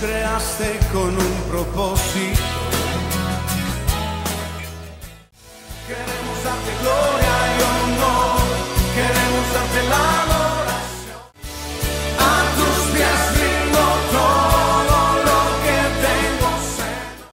creaste con un propósito. Queremos darte gloria y honor, queremos darte la